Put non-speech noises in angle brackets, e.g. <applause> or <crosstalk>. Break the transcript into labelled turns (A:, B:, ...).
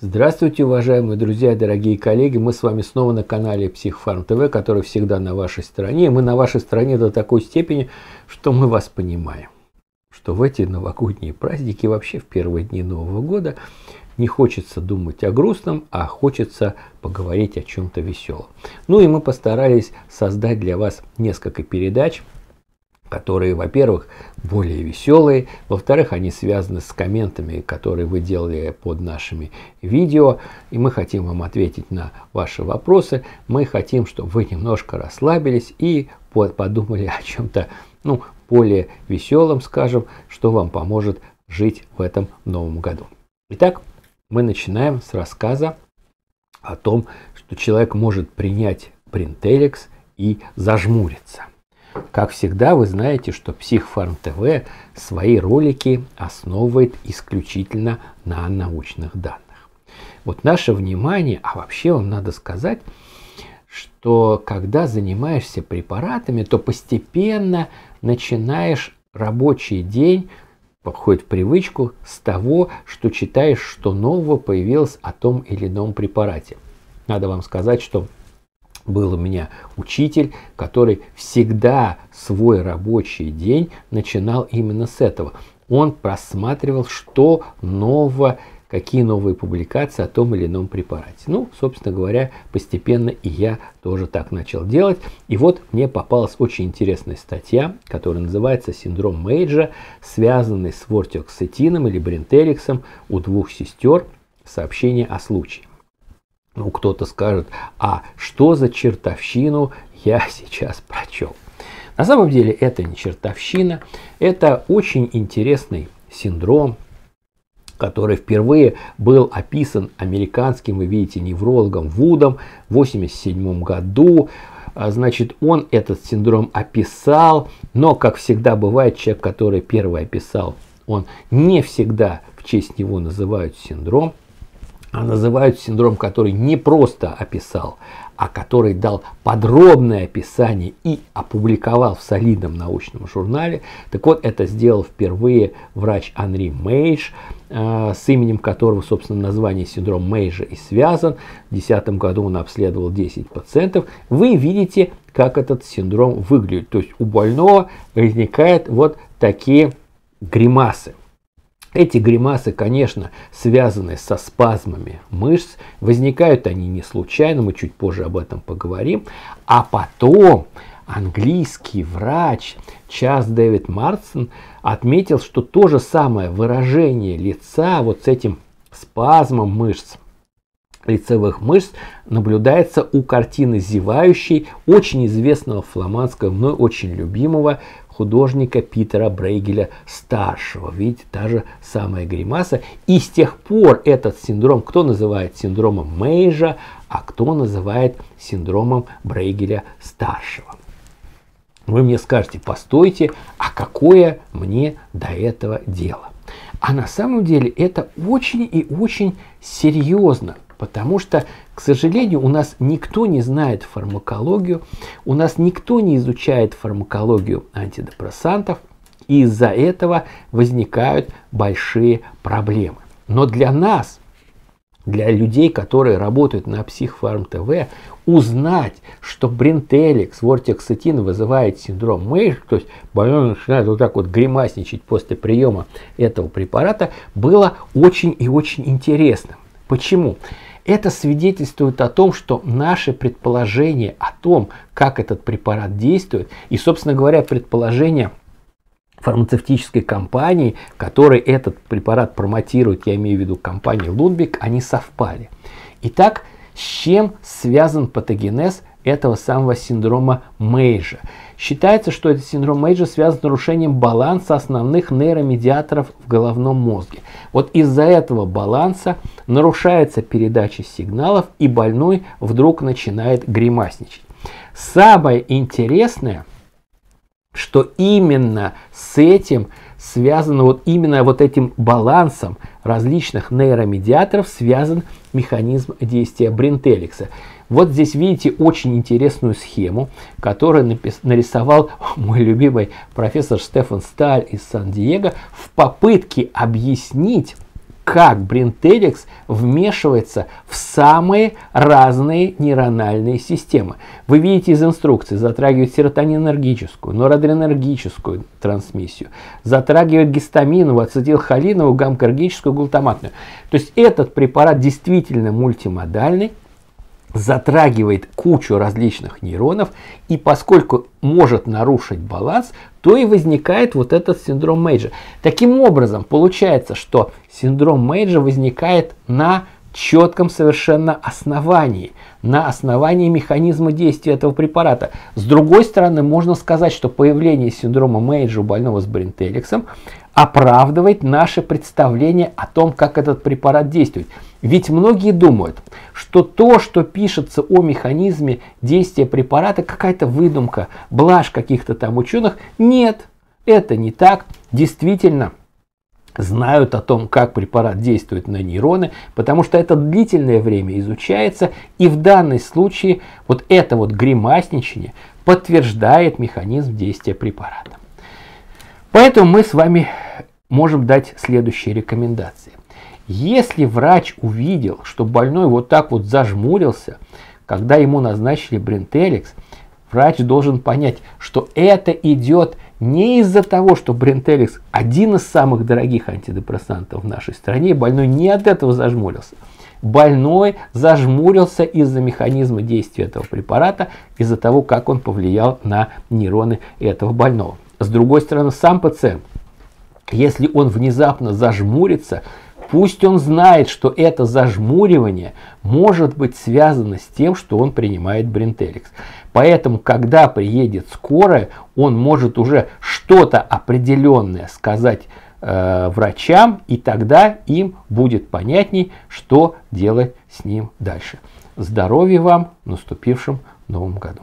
A: Здравствуйте, уважаемые друзья дорогие коллеги. Мы с вами снова на канале Психфарм ТВ, который всегда на вашей стороне. Мы на вашей стороне до такой степени, что мы вас понимаем. Что в эти новогодние праздники, вообще в первые дни Нового года, не хочется думать о грустном, а хочется поговорить о чем-то веселом. Ну и мы постарались создать для вас несколько передач – которые, во-первых, более веселые, во-вторых, они связаны с комментами, которые вы делали под нашими видео, и мы хотим вам ответить на ваши вопросы. Мы хотим, чтобы вы немножко расслабились и подумали о чем-то, ну, более веселом, скажем, что вам поможет жить в этом новом году. Итак, мы начинаем с рассказа о том, что человек может принять Принтеликс и зажмуриться. Как всегда, вы знаете, что Психфарм ТВ свои ролики основывает исключительно на научных данных. Вот наше внимание, а вообще вам надо сказать, что когда занимаешься препаратами, то постепенно начинаешь рабочий день входит в привычку с того, что читаешь, что нового появилось о том или ином препарате. Надо вам сказать, что был у меня учитель, который всегда свой рабочий день начинал именно с этого. Он просматривал, что нового, какие новые публикации о том или ином препарате. Ну, собственно говоря, постепенно и я тоже так начал делать. И вот мне попалась очень интересная статья, которая называется «Синдром Мейджа, связанный с вортиоксетином или бринтериксом у двух сестер. Сообщение о случае». Ну, кто-то скажет, а что за чертовщину я <laughs> сейчас прочел? На самом деле это не чертовщина, это очень интересный синдром, который впервые был описан американским, вы видите, неврологом Вудом в 1987 году. А, значит, он этот синдром описал, но, как всегда бывает, человек, который первый описал, он не всегда в честь него называют синдром а называют синдром, который не просто описал, а который дал подробное описание и опубликовал в солидном научном журнале. Так вот, это сделал впервые врач Анри Мейш, э, с именем которого, собственно, название синдром Мейжа и связан. В 2010 году он обследовал 10 пациентов. Вы видите, как этот синдром выглядит. То есть у больного возникают вот такие гримасы. Эти гримасы, конечно, связаны со спазмами мышц. Возникают они не случайно, мы чуть позже об этом поговорим. А потом английский врач Час Дэвид Марсон отметил, что то же самое выражение лица вот с этим спазмом мышц лицевых мышц наблюдается у картины «Зевающий» очень известного фламандского, мной очень любимого художника Питера Брейгеля старшего. Видите, та же самая гримаса. И с тех пор этот синдром, кто называет синдромом Мейжа, а кто называет синдромом Брейгеля старшего. Вы мне скажете, постойте, а какое мне до этого дело? А на самом деле это очень и очень серьезно. Потому что, к сожалению, у нас никто не знает фармакологию, у нас никто не изучает фармакологию антидепрессантов, и из-за этого возникают большие проблемы. Но для нас, для людей, которые работают на Психфарм ТВ, узнать, что бринтеликс, вортексетин вызывает синдром Мейш, то есть больной начинает вот так вот гримасничать после приема этого препарата, было очень и очень интересным. Почему? Это свидетельствует о том, что наши предположения о том, как этот препарат действует, и, собственно говоря, предположения фармацевтической компании, которой этот препарат промотирует, я имею в виду компанию Ludwig, они совпали. Итак, с чем связан патогенез этого самого синдрома Мейджа? Считается, что этот синдром Мейджа связан с нарушением баланса основных нейромедиаторов в головном мозге. Вот из-за этого баланса нарушается передача сигналов, и больной вдруг начинает гримасничать. Самое интересное, что именно с этим связано, вот именно вот этим балансом различных нейромедиаторов связан механизм действия бринтеликса. Вот здесь видите очень интересную схему, которую нарисовал <laughs> мой любимый профессор Стефан Сталь из Сан-Диего в попытке объяснить как Бринтеликс вмешивается в самые разные нейрональные системы. Вы видите из инструкции, затрагивает серотонинергическую, норадреnergическую трансмиссию, затрагивает гистаминовую, ацетилхолиновую, гаммкаргическую, глутаматную. То есть этот препарат действительно мультимодальный, затрагивает кучу различных нейронов, и поскольку может нарушить баланс, то и возникает вот этот синдром Мейджа. Таким образом, получается, что синдром Мейджа возникает на четком совершенно основании, на основании механизма действия этого препарата. С другой стороны, можно сказать, что появление синдрома Мейджа у больного с бринтелексом оправдывает наше представление о том, как этот препарат действует. Ведь многие думают, что то, что пишется о механизме действия препарата, какая-то выдумка, блажь каких-то там ученых. Нет, это не так. Действительно, знают о том, как препарат действует на нейроны, потому что это длительное время изучается, и в данном случае вот это вот гримасничание подтверждает механизм действия препарата. Поэтому мы с вами можем дать следующие рекомендации. Если врач увидел, что больной вот так вот зажмурился, когда ему назначили брентеликс, врач должен понять, что это идет не из-за того, что брентеликс один из самых дорогих антидепрессантов в нашей стране, больной не от этого зажмурился. Больной зажмурился из-за механизма действия этого препарата, из-за того, как он повлиял на нейроны этого больного. С другой стороны, сам пациент, если он внезапно зажмурится, Пусть он знает, что это зажмуривание может быть связано с тем, что он принимает бринтеликс. Поэтому, когда приедет скорая, он может уже что-то определенное сказать э, врачам, и тогда им будет понятней, что делать с ним дальше. Здоровья вам в наступившем новом году.